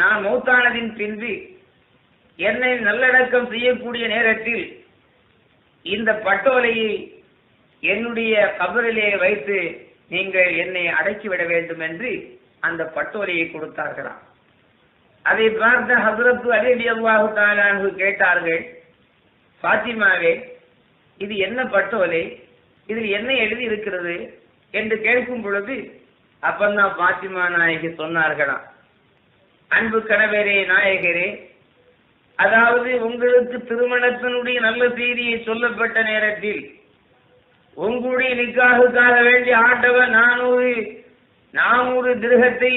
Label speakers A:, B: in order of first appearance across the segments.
A: நான் மௌத்தானதின் பின்பு என்னை நல்லடக்கம் செய்யக்கூடிய நேரத்தில் இந்த பட்டோலையை என்னுடைய கபரிலே வைத்து நீங்கள் என்னை அடக்கிவிட வேண்டும் என்று அந்த பட்டோலையை கொடுத்தார்களாம். அதை பார்த்த ஹசரத்து அலி அல்லாஹு தாலானு கேட்டார்கள் பாத்திமாவே இது என்ன பட்டோலை? இதில் என்ன எழுதி இருக்கிறது என்று கேட்கும் பொழுது அப்பந்தான் பாத்திமா நாயகி சொன்னார்களாம். அன்பு கணவரே நாயகரே அதாவது உங்களுக்கு திருமணத்தினுடைய நல்ல செய்தியை சொல்லப்பட்ட நேரத்தில் உங்களுடைய நிக்காகுக்காக வேண்டி ஆண்டவர் நானூறு நானூறு திருகத்தை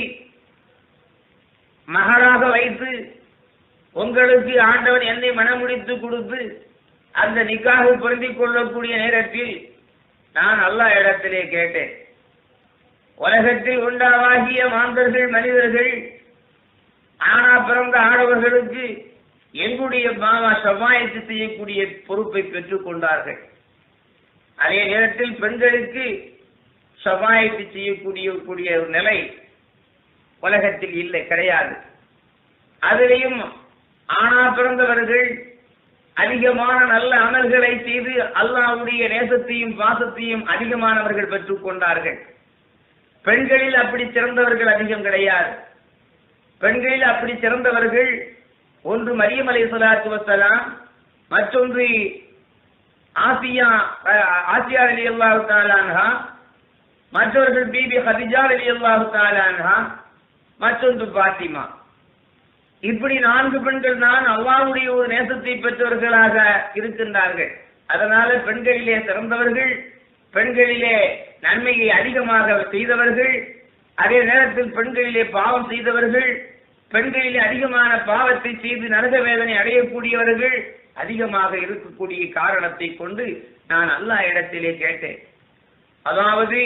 A: மகராக வைத்து உங்களுக்கு ஆண்டவர் என்னை மனமுடித்து கொடுத்து அந்த நிக்காக பொருந்திக் கொள்ளக்கூடிய நேரத்தில் நான் அல்லா இடத்திலே கேட்டேன். உலகத்தில் உண்டாவாகிய மாந்தர்கள் மனிதர்கள் ஆனா பிறந்த ஆடவர்களுக்கு எங்களுடைய பாவா சமாயத்து செய்யக்கூடிய பொறுப்பை பெற்றுக் கொண்டார்கள். அதே நேரத்தில் பெண்களுக்கு சமாயத்து செய்யக்கூடிய கூடிய ஒரு நிலை உலகத்தில் இல்லை கிடையாது. அதிலையும் ஆனா பிறந்தவர்கள் அதிகமான நல்ல அமல்களை செய்து அல்லாவுடைய நேசத்தையும் பாசத்தையும் அதிகமானவர்கள் பெற்றுக் கொண்டார்கள். பெண்களில் அப்படி சிறந்தவர்கள் அதிகம் கிடையாது. பெண்களில் அப்படி சிறந்தவர்கள் ஒன்று மரியம் அலை சலாத்து வசலாம் மற்றொன்று ஆசியா ஆசியா அலி அல்லாஹு தாலான்ஹா மற்றவர்கள் பிபி ஹதிஜா அலி அல்லாஹு தாலான்ஹா மற்றொன்று பாத்திமா இப்படி நான்கு பெண்கள் தான் அல்லாவுடைய ஒரு நேசத்தை பெற்றவர்களாக இருக்கின்றார்கள். அதனால பெண்களிலே சிறந்தவர்கள் பெண்களிலே நன்மையை அதிகமாக செய்தவர்கள் அதே நேரத்தில் பெண்களிலே பாவம் செய்தவர்கள் பெண்களிலே அதிகமான பாவத்தை செய்து நரக வேதனை அடையக்கூடியவர்கள் அதிகமாக இருக்கக்கூடிய காரணத்தை கொண்டு நான் அல்லா இடத்திலே கேட்டேன். அதாவது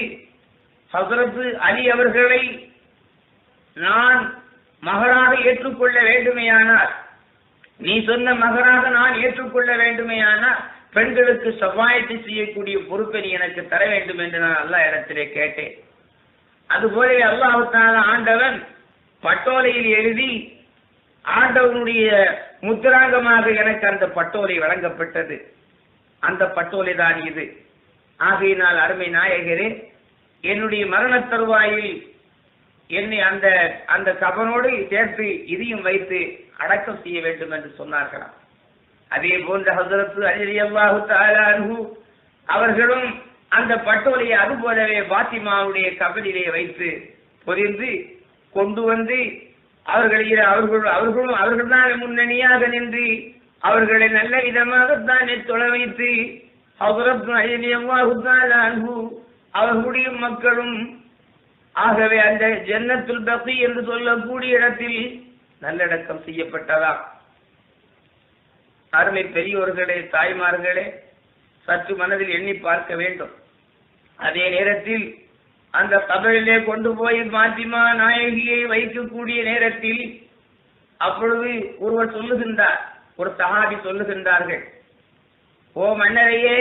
A: ஹசரத்து அலி அவர்களை நான் மகராக ஏற்றுக்கொள்ள வேண்டுமேயானால் நீ சொன்ன மகராக நான் ஏற்றுக்கொள்ள வேண்டுமேயானால் பெண்களுக்கு சவாயத்தை செய்யக்கூடிய பொறுப்பை நீ எனக்கு தர வேண்டும் என்று நான் அல்லா இடத்திலே கேட்டேன். அதுபோலவே அல்லாஹுத்தான ஆண்டவன் பட்டோலையில் எழுதி ஆண்டவனுடைய முத்திராங்கமாக எனக்கு அந்த பட்டோலை வழங்கப்பட்டது. அந்த பட்டோலை தான் இது. ஆகையினால் அருமை நாயகரே என்னுடைய மரண தருவாயில் என்னை அந்த அந்த கபனோடு சேர்த்து இதையும் வைத்து அடக்கம் செய்ய வேண்டும் என்று சொன்னார்களாம். அதே போன்ற ஹசரத்து அலி அல்லாஹு அவர்களும் அந்த பட்டோலையை அது போலவே பாத்திமாவுடைய கபலிலே வைத்து பொதிந்து கொண்டு வந்து அவர்களில் அவர்கள் அவர்களும் அவர்கள் தான் முன்னணியாக நின்று அவர்களை நல்ல விதமாகத்தானே தொலை வைத்து ஹசரத்து அவர்களுடைய மக்களும் ஆகவே அந்த ஜன்னத்துல் பக்தி என்று சொல்லக்கூடிய இடத்தில் நல்லடக்கம் செய்யப்பட்டதா? அருமை பெரியோர்களே தாய்மார்களே சற்று மனதில் எண்ணி பார்க்க வேண்டும். அதே நேரத்தில் அந்த கபலிலே கொண்டு போய் பாத்திமா நாயகியை வைக்கக்கூடிய நேரத்தில் அப்பொழுது ஒருவர் சொல்லுகின்றார் ஒரு சகாபி சொல்லுகின்றார்கள் ஓ மன்னரையே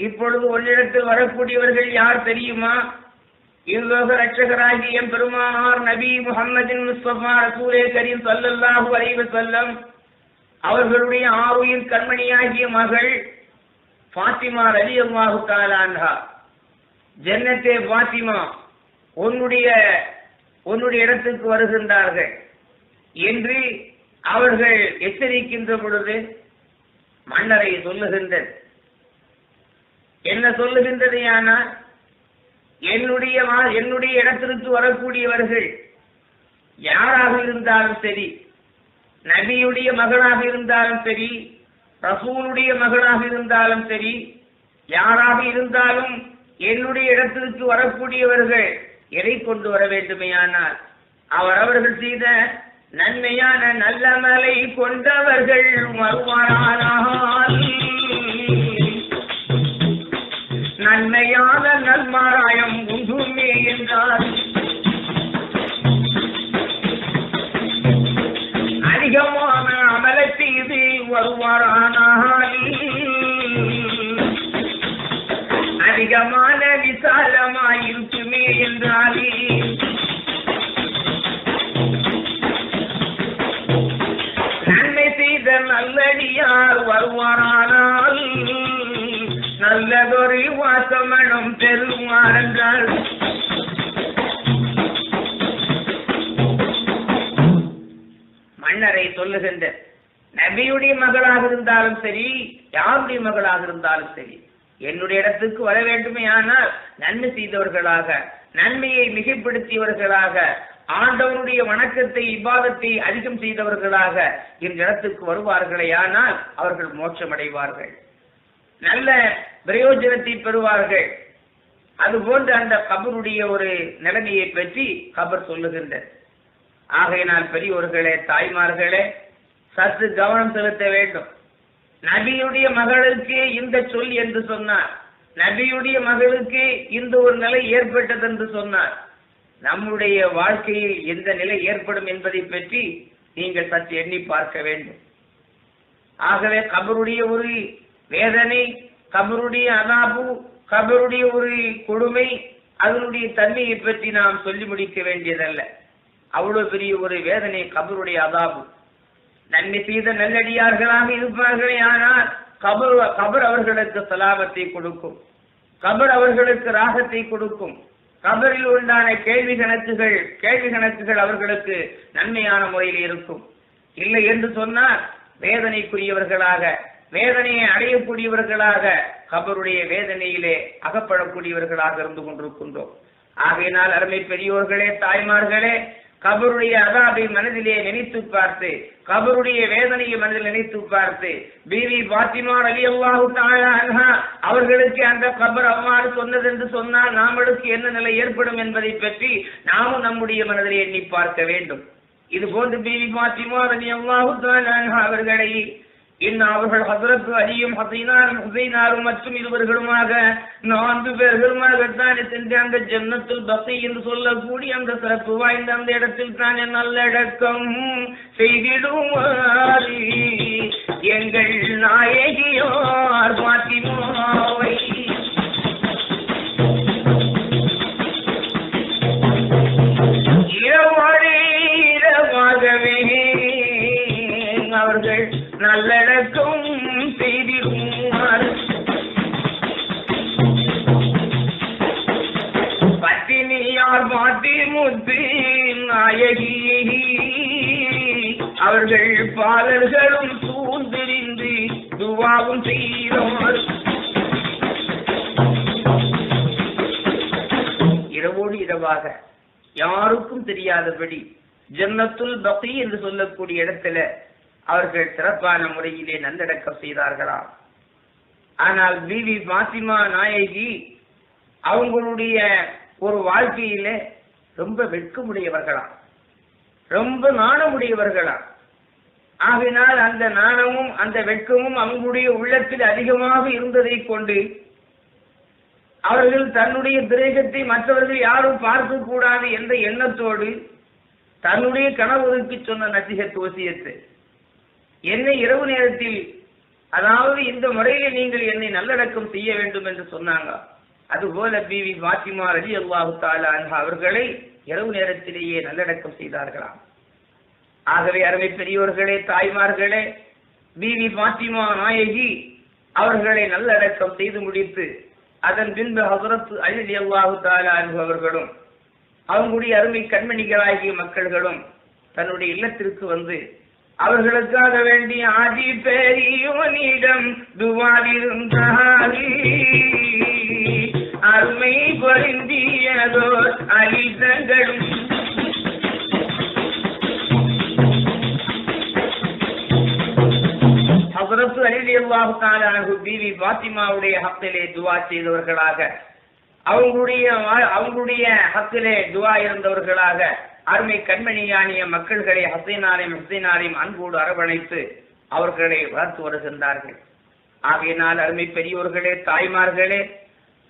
A: இப்பொழுது உன்னிடத்தில் வரக்கூடியவர்கள் யார் தெரியுமா? இருலோக எம் பெருமானார் நபி முகமதின் முஸ்தபா ரசூலே கரீம் சல்லல்லாஹு அலைஹி வஸல்லம் அவர்களுடைய ஆறுயிர் கண்மணியாகிய மகள் பாத்திமா ரலி அல்லாஹு தாலான்ஹா ஜன்னத்தே பாத்திமா உன்னுடைய உன்னுடைய இடத்துக்கு வருகின்றார்கள். என்று அவர்கள் எச்சரிக்கின்ற பொழுது மன்னரை சொல்லுகின்றது என்ன சொல்லுகின்றது ஆனால் என்னுடைய மா- என்னுடைய இடத்திற்கு வரக்கூடியவர்கள் யாராக இருந்தாலும் சரி நபியுடைய மகனாக இருந்தாலும் சரி ரசூலுடைய மகனாக இருந்தாலும் சரி யாராக இருந்தாலும் என்னுடைய இடத்திற்கு வரக்கூடியவர்கள் எதை கொண்டு வர வேண்டுமையானால் அவர் அவர்கள் செய்த நன்மையான நல்ல மலை கொண்டவர்கள் வருவாரானால். நல்லடியார் வருவாரால் நல்லதொரு வாசமனம் பெறுவார்கள் மன்னரை சொல்லுகின்ற நபியுடைய மகளாக இருந்தாலும் சரி யாருடைய மகளாக இருந்தாலும் சரி என்னுடைய இடத்துக்கு வர வேண்டுமே ஆனால் நன்மை செய்தவர்களாக நன்மையை மிகைப்படுத்தியவர்களாக ஆண்டவனுடைய வணக்கத்தை இவ்வாதத்தை அதிகம் செய்தவர்களாக இந்த இடத்துக்கு வருவார்களே ஆனால் அவர்கள் மோட்சமடைவார்கள். நல்ல பிரயோஜனத்தை பெறுவார்கள். அதுபோன்று அந்த கபருடைய ஒரு நிலைமையை பற்றி கபர் சொல்லுகின்றது ஆகையினால் பெரியோர்களே தாய்மார்களே சற்று கவனம் செலுத்த வேண்டும். நபியுடைய மகளுக்கு இந்த சொல் என்று சொன்னார். நபியுடைய மகளுக்கு இந்த ஒரு நிலை ஏற்பட்டது என்று சொன்னார். நம்முடைய வாழ்க்கையில் எந்த நிலை ஏற்படும் என்பதை பற்றி நீங்கள் சற்று எண்ணி பார்க்க வேண்டும். ஆகவே கபருடைய ஒரு வேதனை கபருடைய அதாபு கபருடைய ஒரு கொடுமை அதனுடைய தன்மையை பற்றி நாம் சொல்லி முடிக்க வேண்டியதல்ல. அவ்வளவு பெரிய ஒரு வேதனை கபருடைய அதாபு. நன்மை செய்த நல்லடியார்களாக இருப்பார்களே ஆனால் கபர் கபர் அவர்களுக்கு சலாபத்தை கொடுக்கும். கபர் அவர்களுக்கு ராகத்தை கொடுக்கும். கபரில் உண்டான கேள்வி கணக்குகள் கேள்வி கணக்குகள் அவர்களுக்கு நன்மையான முறையில் இருக்கும். இல்லை என்று சொன்னால் வேதனைக்குரியவர்களாக வேதனையை அடையக்கூடியவர்களாக கபருடைய வேதனையிலே அகப்படக்கூடியவர்களாக இருந்து கொண்டிருக்கின்றோம். ஆகையினால் அருமை பெரியோர்களே தாய்மார்களே கபருடைய அதாபை மனதிலே நினைத்து பார்த்து கபருடைய வேதனையை மனதில் நினைத்து பார்த்து பிவி பாத்திமா அலி அல்லாஹு அவர்களுக்கு அந்த கபர் அவ்வாறு சொன்னது என்று சொன்னால் நாமளுக்கு என்ன நிலை ஏற்படும் என்பதை பற்றி நாமும் நம்முடைய மனதில் எண்ணி பார்க்க வேண்டும். இது போன்று பிவி பாத்திமா அலி அல்லாஹு அவர்களை இன்னும் அவர்கள் ஹசரத் அலியும் ஹசைனாரும் ஹுசைனாரும் மற்றும் இருவர்களுமாக நான்கு பேர்களுமாகத்தான் சென்று அந்த ஜன்னத்துல் பசை என்று சொல்லக்கூடிய அந்த சிறப்பு வாய்ந்த அந்த இடத்தில் தான் நல்லடக்கம். செய்திடுமாறு எங்கள் நாயகியோர் பாத்திமாவை அவர்கள் பாலர்களும் சூழ்ந்திருந்து துவாவும் செய்தோர் இரவோடு இரவாக யாருக்கும் தெரியாதபடி ஜன்னத்துல் பக்தி என்று சொல்லக்கூடிய இடத்துல அவர்கள் சிறப்பான முறையிலே நல்லடக்கம் செய்தார்களாம் ஆனால் பிவி பாத்திமா நாயகி அவங்களுடைய ஒரு வாழ்க்கையில ரொம்ப வெட்கமுடையவர்களாம் ரொம்ப நாணமுடையவர்களாம் ஆகினால் அந்த நாணமும் அந்த வெட்கமும் அவங்களுடைய உள்ளத்தில் அதிகமாக இருந்ததை கொண்டு அவர்கள் தன்னுடைய திரேகத்தை மற்றவர்கள் யாரும் பார்க்க கூடாது என்ற எண்ணத்தோடு தன்னுடைய கணவருக்கு சொன்ன நசிகத் வசியத்தை. என்னை இரவு நேரத்தில் அதாவது இந்த முறையில நீங்கள் என்னை நல்லடக்கம் செய்ய வேண்டும் என்று சொன்னாங்க. அதுபோல பிவி பாத்திமா அலி அல்லாஹு தாலா அவர்களை இரவு நேரத்திலேயே நல்லடக்கம் செய்தார்களாம். ஆகவே அருமை பெரியோர்களே தாய்மார்களே பிவி பாத்திமா நாயகி அவர்களை நல்லடக்கம் செய்து முடித்து அதன் பின்பு ஹசரத் அலி அல்லாஹு தாலா அவர்களும் அவங்களுடைய அருமை கண்மணிகளாகிய மக்கள்களும் தன்னுடைய இல்லத்திற்கு வந்து அவர்களுக்காக வேண்டிய ஆதி பெரியோனிடம் துவாலிருந்தாரி அருமை பொருந்தியதோ அலிதங்களும் ஹசரத்து அலி அல்லாஹு தாலானு பிவி பாத்திமாவுடைய ஹக்கிலே துவா செய்தவர்களாக அவங்களுடைய அவங்களுடைய ஹக்கிலே துவா இருந்தவர்களாக அருமை கண்மணியானிய மக்கள்களை ஹசைனாரையும் ஹசைனாரையும் அன்போடு அரவணைத்து அவர்களை வளர்த்து வருகின்றார்கள். ஆகையினால் அருமை பெரியோர்களே தாய்மார்களே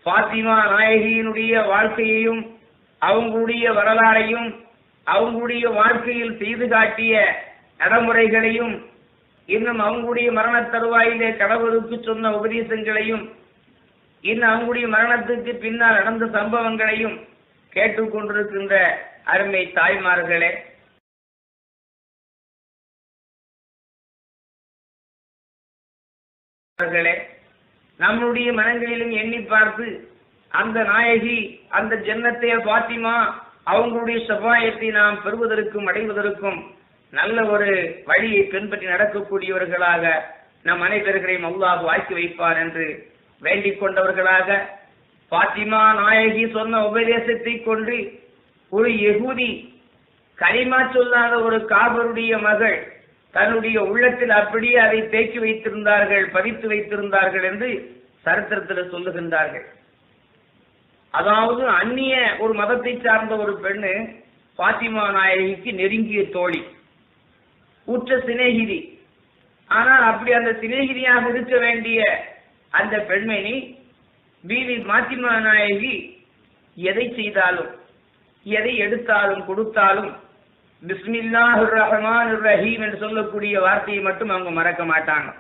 A: பாத்திமா நாயகியினுடைய வாழ்க்கையையும் அவங்களுடைய வரலாறையும் அவங்களுடைய வாழ்க்கையில் செய்து காட்டிய நடைமுறைகளையும் இன்னும் அவங்களுடைய மரண தருவாயிலே கடவுளுக்கு சொன்ன உபதேசங்களையும் இன்னும் அவங்களுடைய மரணத்துக்கு பின்னால் நடந்த சம்பவங்களையும் கேட்டுக்கொண்டிருக்கின்ற அருமை தாய்மார்களே. நம்முடைய மனங்களிலும் எண்ணி பார்த்து அந்த நாயகி அந்த ஜன்னத்தை பாத்திமா அவங்களுடைய சபாயத்தை நாம் பெறுவதற்கும் அடைவதற்கும் நல்ல ஒரு வழியை பின்பற்றி நடக்கக்கூடியவர்களாக நம் அனைவர்களையும் அல்லாஹ் வாக்கி வைப்பார் என்று வேண்டிக் கொண்டவர்களாக பாத்திமா நாயகி சொன்ன உபதேசத்தை கொண்டு ஒரு எகுதி கலிமா சொல்லாத ஒரு காபருடைய மகள் தன்னுடைய உள்ளத்தில் அப்படியே அதை தேக்கி வைத்திருந்தார்கள் பதித்து வைத்திருந்தார்கள் என்று சரித்திரத்தில் சொல்லுகின்றார்கள். அதாவது அந்நிய ஒரு மதத்தை சார்ந்த ஒரு பெண்ணு பாத்திமா நாயகிக்கு நெருங்கிய தோழி. உற்ற சிநேகிதி. ஆனால் அப்படி அந்த சிநேகிதியாக இருக்க வேண்டிய அந்த பெண்மணி பீவி மாத்திமா நாயகி எதை செய்தாலும் எதை எடுத்தாலும் கொடுத்தாலும் பிஸ்மில்லாஹு ரஹ்மான் ரஹீம் என்று சொல்லக்கூடிய வார்த்தையை மட்டும் அவங்க மறக்க மாட்டாங்க.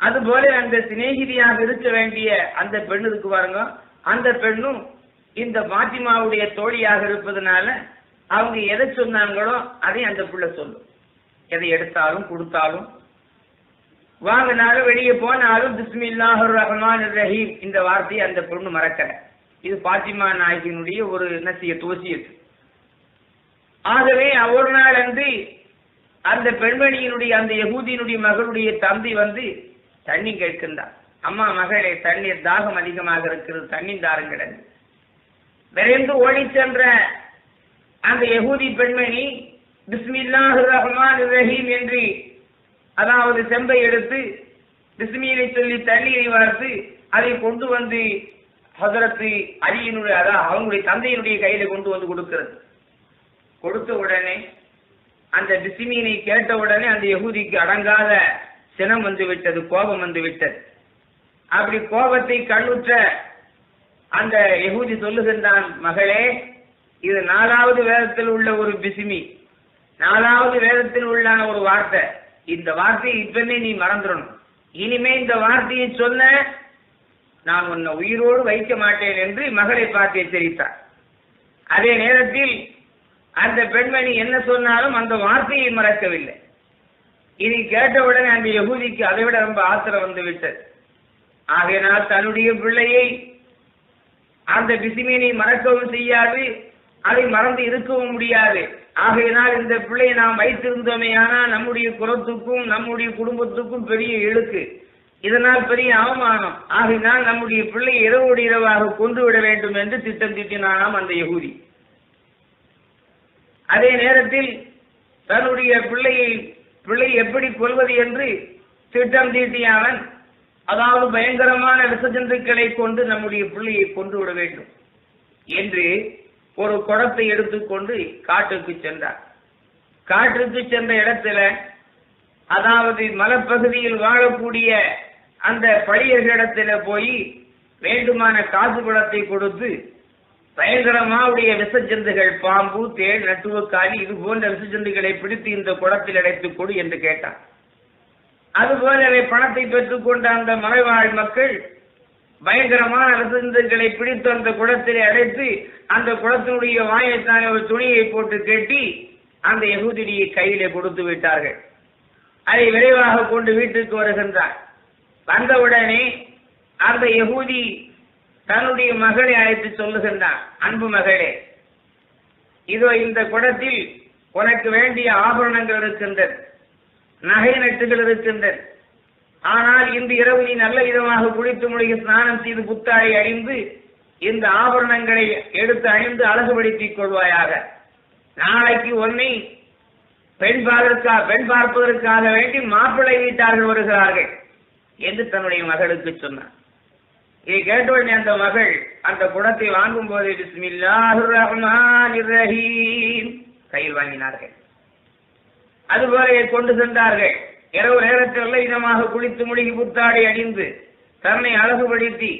A: அதுபோல அந்த சிநேகிதியாக இருக்க வேண்டிய அந்த பெண்ணு இருக்கு பாருங்க. அந்த பெண்ணும் இந்த பாத்திமாவுடைய தோழியாக இருப்பதனால அவங்க எதை சொன்னாங்களோ அதை அந்த பிள்ளை சொல்லும். எதை எடுத்தாலும் கொடுத்தாலும். வாங்கினாலும் வெளியே போனாலும் பிஸ்மில்லாஹ் ரஹ்மான் ரஹீம் இந்த வார்த்தையை அந்த பொண்ணு மறக்கல. இது பாத்திமா நாயகினுடைய ஒரு நசிய தோசியது ஆகவே ஒரு நாள் அன்று அந்த பெண்மணியினுடைய அந்த யகூதியினுடைய மகளுடைய தம்பி வந்து தண்ணி கேட்கின்றார் அம்மா மகளே தண்ணீர் தாகம் அதிகமாக இருக்கிறது தண்ணி தாருங்கள் விரைந்து ஓடி சென்ற அந்த யகூதி பெண்மணி பிஸ்மில்லாஹ் ரஹ்மான் ரஹீம் என்று அதாவது செம்பை எடுத்து பிஸ்மியை சொல்லி தண்ணீரை வார்த்து அதை கொண்டு வந்து ஹசரத்து அலியினுடைய அதான் அவங்களுடைய தந்தையினுடைய கையில கொண்டு வந்து கொடுக்கிறது. கொடுத்த உடனே அந்த பிஸ்மீனை கேட்ட உடனே அந்த யகூதிக்கு அடங்காத சினம் வந்து விட்டது கோபம் வந்து விட்டது. அப்படி கோபத்தை கண்ணுற்ற அந்த யகூதி சொல்லுகின்றான் மகளே இது நாலாவது வேதத்தில் உள்ள ஒரு பிசிமி. நாலாவது வேதத்தில் உள்ள ஒரு வார்த்தை. இந்த வார்த்தையை இப்பவே நீ மறந்துடணும். இனிமே இந்த வார்த்தையை சொன்ன நான் உன்னை உயிரோடு வைக்க மாட்டேன் என்று மகளை பார்த்து எச்சரித்தார். அதே நேரத்தில் அந்த பெண்மணி என்ன சொன்னாலும் அந்த வார்த்தையை மறக்கவில்லை. இதை கேட்டவுடனே அந்த யகூதிக்கு அதை விட ரொம்ப ஆத்திரம் வந்து விட்டது. ஆகையினால் தன்னுடைய பிள்ளையை அந்த பிசிமீனை மறக்கவும் செய்யாது. அதை மறந்து இருக்கவும் முடியாது. ஆகையினால் இந்த பிள்ளையை நாம் வைத்திருந்தோமே ஆனால் நம்முடைய குலத்துக்கும் நம்முடைய குடும்பத்துக்கும் பெரிய இழுக்கு. இதனால் பெரிய அவமானம். ஆகையினால் நம்முடைய பிள்ளையை இரவோடு இரவாக கொண்டு விட வேண்டும் என்று திட்டம் தீட்டினானாம் அந்த யகுதி. அதே நேரத்தில் தன்னுடைய பிள்ளையை பிள்ளை எப்படி கொள்வது என்று திட்டம் தீட்டிய அவன் அதாவது பயங்கரமான விசஜந்துக்களை கொண்டு நம்முடைய பிள்ளையை கொண்டு விட வேண்டும். என்று ஒரு குடத்தை எடுத்துக்கொண்டு காட்டுக்கு சென்றார். காட்டுக்கு சென்ற இடத்துல அதாவது மலைப்பகுதியில் வாழக்கூடிய அந்த பழியர்களிடத்துல போய் வேண்டுமான காசு குடத்தை கொடுத்து பயங்கரமாவுடைய விசஜந்துகள் பாம்பு தேள் நட்டுவக்காளி இது போன்ற விசஜந்துகளை பிடித்து இந்த குடத்தில் அடைத்துக் கொடு என்று கேட்டான் அதுபோலவே பணத்தை பெற்றுக்கொண்ட அந்த மலைவாழ் மக்கள் பயங்கரமான விசஜந்துகளை பிடித்து அந்த குடத்திலே அடைத்து அந்த குளத்தினுடைய வாயத்தான ஒரு துணியை போட்டு கட்டி அந்த யகுதியை கையிலே கொடுத்து விட்டார்கள். அதை விரைவாக கொண்டு வீட்டுக்கு வருகின்றார். வந்தவுடனே அந்த யகூதி தன்னுடைய மகளை அழைத்து சொல்லுகின்றான் அன்பு மகளே இதோ இந்த குடத்தில் உனக்கு வேண்டிய ஆபரணங்கள் இருக்கின்றது நகை நட்டுகள் இருக்கின்றது ஆனால் இன்று இரவு நீ நல்ல விதமாக குளித்து முழுகி ஸ்நானம் செய்து புத்தாடை அணிந்து இந்த ஆபரணங்களை எடுத்து அணிந்து அழகுபடுத்திக் கொள்வாயாக. நாளைக்கு உன்னை பெண் பார்ப்பதற்காக பெண் பார்ப்பதற்காக வேண்டி மாப்பிள்ளை வீட்டார்கள் வருகிறார்கள் என்று தன்னுடைய மகளுக்கு சொன்னார் இதை கேட்டவுடனே அந்த மகள் அந்த குடத்தை வாங்கும் போது பிஸ்மில்லாஹிர் ரஹீம் கையில் வாங்கினார்கள். அதுபோல கொண்டு சென்றார்கள். இரவு நேரத்தில் இதமாக குளித்து முழுகி புத்தாடை அணிந்து தன்னை அழகுபடுத்தி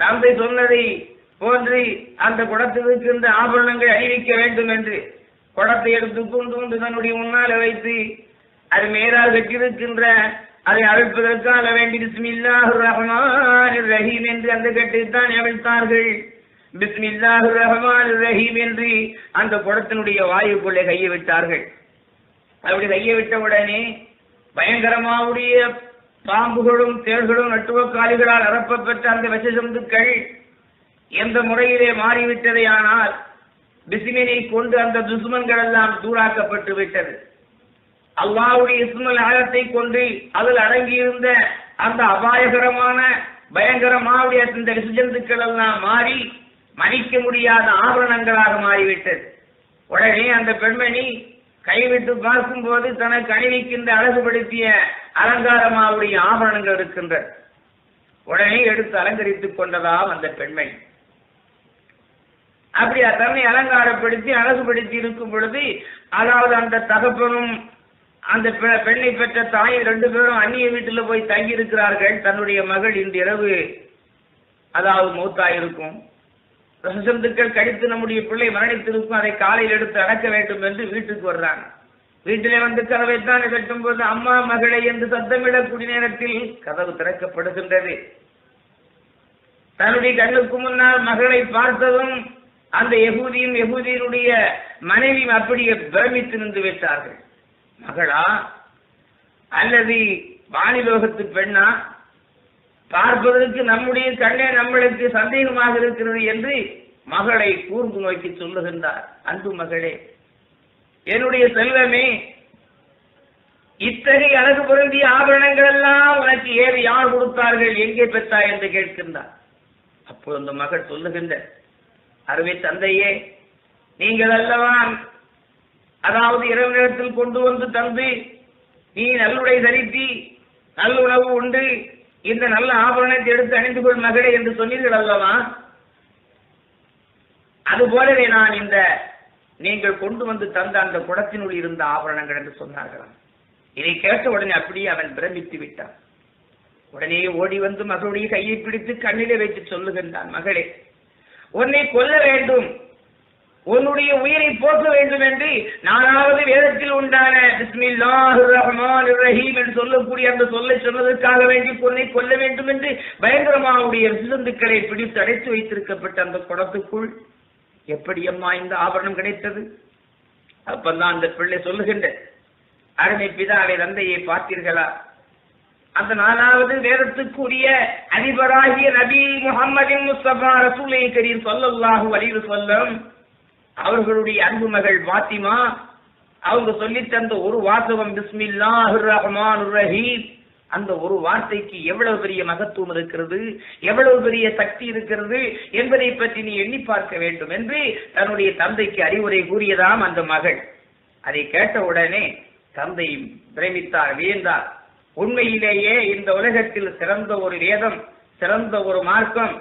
A: தந்தை சொன்னதை போன்று அந்த குடத்தில் இருக்கின்ற ஆபரணங்களை அணிவிக்க வேண்டும் என்று குடத்தை எடுத்து கொண்டு வந்து தன்னுடைய முன்னால வைத்து அது மேலால் கட்டிருக்கின்ற அதை அழைப்பதற்காக வேண்டி பிஸ்மில்லாஹு ரஹ்மான் ரஹீம் என்று அந்த கட்டைத்தான் அழைத்தார்கள் பிஸ்மில்லாஹு ரஹ்மான் ரஹீம் என்று அந்த குடத்தினுடைய வாயுக்குள்ளே கையை விட்டார்கள். அப்படி கையை விட்ட உடனே பயங்கரமாவுடைய பாம்புகளும் தேள்களும் நட்டுவக்காலிகளால் நிரப்பப்பெற்ற அந்த விஷ ஜந்துக்கள் எந்த முறையிலே மாறிவிட்டதையானால் பிசிமினை கொண்டு அந்த துஷ்மன்கள் எல்லாம் தூராக்கப்பட்டு விட்டது. அல்லாவுடைய இஸ்மல் ஆழத்தை கொண்டு அதில் அடங்கியிருந்த அந்த அபாயகரமான பயங்கரமாவுடைய இந்த விசுஜந்துக்கள் எல்லாம் மாறி மதிக்க முடியாத ஆபரணங்களாக மாறிவிட்டது. உடனே அந்த பெண்மணி கைவிட்டு பார்க்கும்போது தனக்கு அணிவிக்கின்ற அழகுபடுத்திய அலங்காரமாவுடைய ஆபரணங்கள் இருக்கின்ற உடனே எடுத்து அலங்கரித்துக் கொண்டதாம் அந்த பெண்மணி அப்படி தன்னை அலங்காரப்படுத்தி அழகுபடுத்தி இருக்கும் பொழுது அதாவது அந்த தகப்பனும் அந்த பெ- பெண்ணை பெற்ற தாயும் ரெண்டு பேரும் அந்நிய வீட்டில் போய் தங்கி இருக்கிறார்கள் தன்னுடைய மகள் இன்று இரவு அதாவது மூத்தாயிருக்கும் பிரசந்துக்கள் கடித்து நம்முடைய பிள்ளை மரணித்திருக்கும் அதை காலையில் எடுத்து அடக்க வேண்டும் என்று வீட்டுக்கு வர்றாங்க. வீட்டிலே வந்து கதவை தான் கட்டும் போது அம்மா மகளை என்று சத்தமிடக்கூடிய நேரத்தில் கதவு திறக்கப்படுகின்றது. தன்னுடைய கண்ணுக்கு முன்னால் மகளை பார்த்ததும் அந்த யகூதியும் எகூதியினுடைய மனைவியும் அப்படியே பிரமித்து நின்று விட்டார்கள். மகளா அல்லது வானிலோகத்து பெண்ணா பார்ப்பதற்கு நம்முடைய கண்ணே நம்மளுக்கு சந்தேகமாக இருக்கிறது என்று மகளை கூர்ந்து நோக்கி சொல்லுகின்றார். அன்பு மகளே என்னுடைய செல்வமே இத்தகைய அழகு பொருந்திய ஆபரணங்கள் எல்லாம் உனக்கு ஏது யார் கொடுத்தார்கள் எங்கே பெற்றாய் என்று கேட்கின்றார். அப்போது அந்த மகள் சொல்லுகின்ற அருமை தந்தையே நீங்கள் அல்லவா அதாவது இரவு நேரத்தில் கொண்டு வந்து தந்து நீ நல்லுடை தரித்தி நல்லுணவு உண்டு இந்த நல்ல ஆபரணத்தை எடுத்து அணிந்து கொள் மகளே என்று சொன்னீர்கள் அல்லவா? அதுபோலவே நான் இந்த நீங்கள் கொண்டு வந்து தந்த அந்த குடத்தினுள் இருந்த ஆபரணங்கள் என்று சொன்னார்களாம் இதை கேட்ட உடனே அப்படியே அவன் பிரமித்து விட்டான். உடனே ஓடி வந்து மகளுடைய கையை பிடித்து கண்ணிலே வைத்து சொல்லுகின்றான் மகளே உன்னை கொல்ல வேண்டும். உன்னுடைய உயிரை போக்க வேண்டும் என்று நானாவது வேதத்தில் உண்டான பிஸ்மில்லாஹிர் ரஹீம் என்று சொல்லக்கூடிய அந்த சொல்லை சொன்னதற்காக வேண்டி பொன்னை கொல்ல வேண்டும் என்று பயங்கரமாவுடைய சிலந்துக்களை பிடித்து அடைத்து வைத்திருக்கப்பட்ட அந்த குடத்துக்குள் எப்படி அம்மா இந்த ஆபரணம் கிடைத்தது? அப்பந்தான் அந்த பிள்ளை சொல்லுகின்ற அருமை பிதாவை தந்தையை பார்த்தீர்களா? அந்த நாலாவது வேதத்துக்குரிய அதிபராகிய நபி முகம்மதின் முஸ்தபா ரசூலை கரீர் சொல்லல்லாஹு அலைஹி சொல்லும் அவர்களுடைய அன்பு மகள் பாத்திமா அவங்க சொல்லி தந்த ஒரு வாசகம் பிஸ்மில்லாஹு ரஹ்மான் ரஹீம். அந்த ஒரு வார்த்தைக்கு எவ்வளவு பெரிய மகத்துவம் இருக்கிறது எவ்வளவு பெரிய சக்தி இருக்கிறது என்பதை பற்றி நீ எண்ணி பார்க்க வேண்டும் என்று தன்னுடைய தந்தைக்கு அறிவுரை கூறியதாம் அந்த மகள். அதை கேட்ட உடனே தந்தை பிரமித்தார் வியந்தார். உண்மையிலேயே இந்த உலகத்தில் சிறந்த ஒரு வேதம் சிறந்த ஒரு மார்க்கம்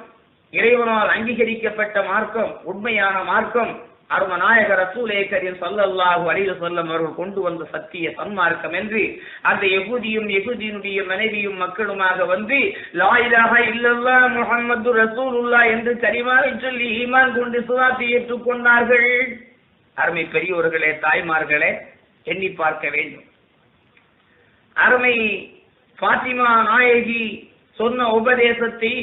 A: இறைவனால் அங்கீகரிக்கப்பட்ட மார்க்கம் உண்மையான மார்க்கம். அருமநாயக ரசூலே கரீம் சல்லல்லாஹு அலைஹி வஸல்லம் அவர்கள் கொண்டு வந்த சத்திய சன்மார்க்கம் என்று அந்த எகுதியும் எகுதியினுடைய மனைவியும் மக்களுமாக வந்து லா இலாஹ இல்லல்லாஹ் முஹம்மது ரசூலுல்லாஹ் என்று கரிமாவை சொல்லி ஈமான் கொண்டு சுவாத்தி ஏற்றுக்கொண்டார்கள். அருமை பெரியோர்களே தாய்மார்களே எண்ணி பார்க்க வேண்டும். அருமை பாத்திமா நாயகி சொன்ன உபதேசத்தை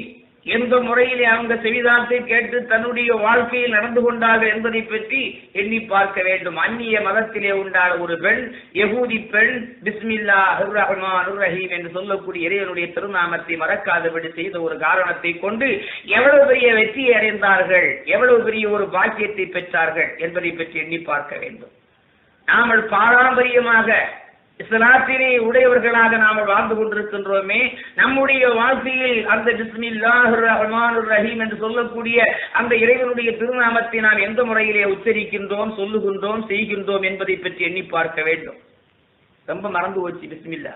A: எந்த முறையிலே அவங்க செவிதாத்தை கேட்டு தன்னுடைய வாழ்க்கையில் நடந்து கொண்டார்கள் என்பதை பற்றி எண்ணி பார்க்க வேண்டும். அந்நிய மதத்திலே உண்டான ஒரு பெண் யகூதி பெண் பிஸ்மில்லா ரஹ்மான் ரஹீம் என்று சொல்லக்கூடிய இறைவனுடைய திருநாமத்தை மறக்காதபடி செய்த ஒரு காரணத்தை கொண்டு எவ்வளவு பெரிய வெற்றியை அடைந்தார்கள் எவ்வளவு பெரிய ஒரு பாக்கியத்தை பெற்றார்கள் என்பதை பற்றி எண்ணி பார்க்க வேண்டும். நாமல் பாரம்பரியமாக இஸ்லாத்தினை உடையவர்களாக நாம் வாழ்ந்து கொண்டிருக்கின்றோமே நம்முடைய வாழ்க்கையில் அந்த பிஸ்மில்லாஹிர் ரஹீம் என்று சொல்லக்கூடிய அந்த இறைவனுடைய திருநாமத்தை நாம் எந்த முறையிலே உச்சரிக்கின்றோம் சொல்லுகின்றோம் செய்கின்றோம் என்பதை பற்றி எண்ணி பார்க்க வேண்டும். ரொம்ப மறந்து போச்சு பிஸ்மில்லா.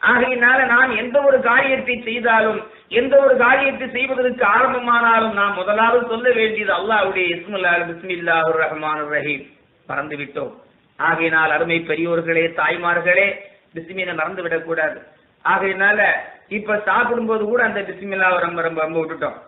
A: ஆகையினால நாம் எந்த ஒரு காரியத்தை செய்தாலும் எந்த ஒரு காரியத்தை செய்வதற்கு ஆரம்பமானாலும் நாம் முதலாவது சொல்ல வேண்டியது அல்லாவுடைய இஸ்முல்லா பிஸ்மில்லாஹுர் ரஹ்மான் ரஹீம். மறந்து விட்டோம் ஆகையினால் அருமை பெரியோர்களே தாய்மார்களே பிஸ்மினை மறந்து விடக்கூடாது. ஆகையினால இப்ப சாப்பிடும்போது கூட அந்த பிஸ்மில்லாவை ரொம்ப ரொம்ப ரொம்ப விட்டுட்டோம்.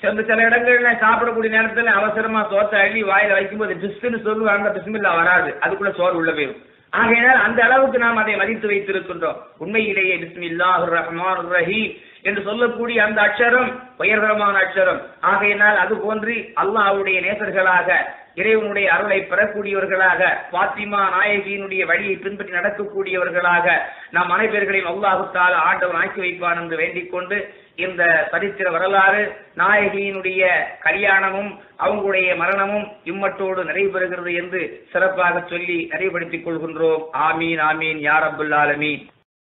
A: சில சில இடங்கள்ல சாப்பிடக்கூடிய நேரத்துல அவசரமா சோத்தை அள்ளி வாயில வைக்கும்போது பிஸ்ன்னு சொல்லுவாங்க பிஸ்மில்லா வராது. அதுக்குள்ள சோறு உள்ள போயிடும் ஆகையினால் அந்த அளவுக்கு நாம் அதை மதித்து வைத்திருக்கின்றோம். உண்மையிலேயே பிஸ்மில்லா ரஹ்மான் ரஹீம். என்று சொல்லக்கூடிய அந்த அட்சரம் உயர்தரமான அட்சரம் ஆகையினால் அது போன்று அல்லாஹ்வுடைய நேசர்களாக இறைவனுடைய அருளை பெறக்கூடியவர்களாக பாத்திமா நாயகியினுடைய வழியை பின்பற்றி நடக்கக்கூடியவர்களாக நாம் அனைவர்களையும் அல்லாஹுத்தால் ஆண்டவன் ஆக்கி வைப்பான் என்று வேண்டிக் கொண்டு இந்த சரித்திர வரலாறு நாயகியினுடைய கல்யாணமும் அவங்களுடைய மரணமும் இம்மட்டோடு நிறைவு பெறுகிறது என்று சிறப்பாக சொல்லி நிறைவுபடுத்திக் கொள்கின்றோம். ஆமீன் ஆமீன் யார் அபுல் ஆலமீன்.